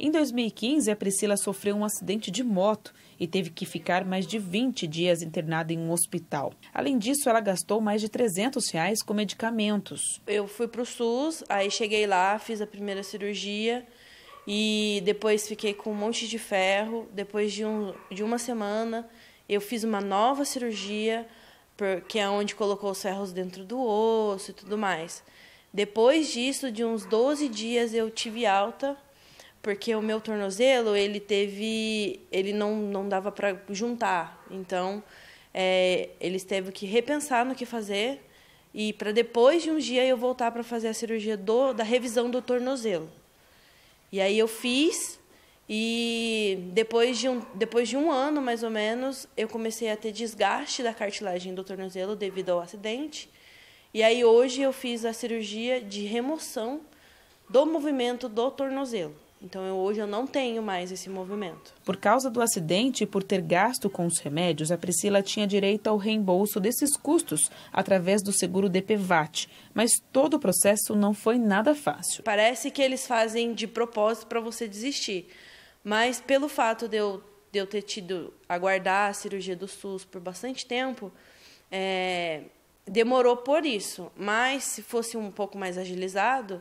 Em 2015, a Priscila sofreu um acidente de moto e teve que ficar mais de 20 dias internada em um hospital. Além disso, ela gastou mais de 300 reais com medicamentos. Eu fui para o SUS, aí cheguei lá, fiz a primeira cirurgia e depois fiquei com um monte de ferro. Depois de, um, de uma semana, eu fiz uma nova cirurgia, que é onde colocou os ferros dentro do osso e tudo mais. Depois disso, de uns 12 dias, eu tive alta porque o meu tornozelo ele teve ele não não dava para juntar. Então é, eles teve que repensar no que fazer. E para depois de um dia eu voltar para fazer a cirurgia do, da revisão do tornozelo. E aí eu fiz e depois de um depois de um ano mais ou menos eu comecei a ter desgaste da cartilagem do tornozelo devido ao acidente. E aí hoje eu fiz a cirurgia de remoção do movimento do tornozelo então eu, hoje eu não tenho mais esse movimento. Por causa do acidente e por ter gasto com os remédios, a Priscila tinha direito ao reembolso desses custos através do seguro DPVAT, mas todo o processo não foi nada fácil. Parece que eles fazem de propósito para você desistir, mas pelo fato de eu, de eu ter tido aguardar a cirurgia do SUS por bastante tempo, é, demorou por isso. Mas se fosse um pouco mais agilizado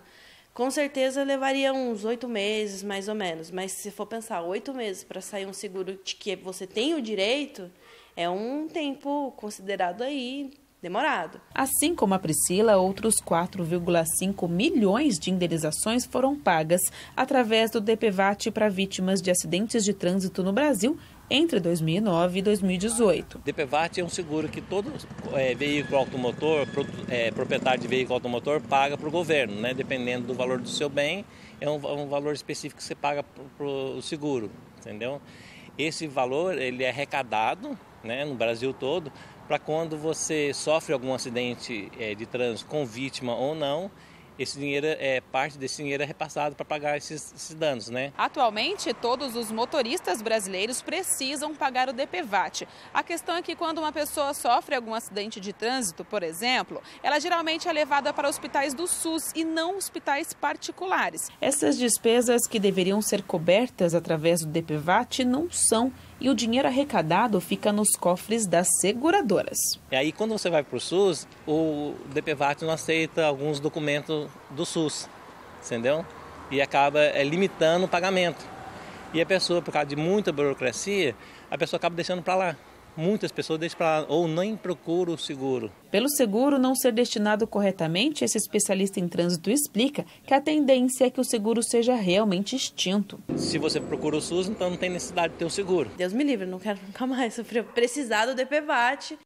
com certeza levaria uns oito meses, mais ou menos. Mas se for pensar oito meses para sair um seguro de que você tem o direito, é um tempo considerado aí demorado. Assim como a Priscila, outros 4,5 milhões de indenizações foram pagas através do DPVAT para vítimas de acidentes de trânsito no Brasil entre 2009 e 2018. DPVAT é um seguro que todo é, veículo automotor, pro, é, proprietário de veículo automotor, paga para o governo, né? dependendo do valor do seu bem, é um, um valor específico que você paga para o seguro, entendeu? Esse valor ele é arrecadado né, no Brasil todo para quando você sofre algum acidente é, de trânsito com vítima ou não, esse dinheiro é parte desse dinheiro é repassado para pagar esses, esses, danos, né? Atualmente, todos os motoristas brasileiros precisam pagar o DPVAT. A questão é que quando uma pessoa sofre algum acidente de trânsito, por exemplo, ela geralmente é levada para hospitais do SUS e não hospitais particulares. Essas despesas que deveriam ser cobertas através do DPVAT não são e o dinheiro arrecadado fica nos cofres das seguradoras. E aí, quando você vai para o SUS, o DPVAT não aceita alguns documentos do SUS, entendeu? E acaba é, limitando o pagamento. E a pessoa, por causa de muita burocracia, a pessoa acaba deixando para lá muitas pessoas deixam para ou nem procuram o seguro. Pelo seguro não ser destinado corretamente, esse especialista em trânsito explica que a tendência é que o seguro seja realmente extinto. Se você procura o SUS, então não tem necessidade de ter o seguro. Deus me livre, não quero nunca mais sofrer, precisar do DPVAT.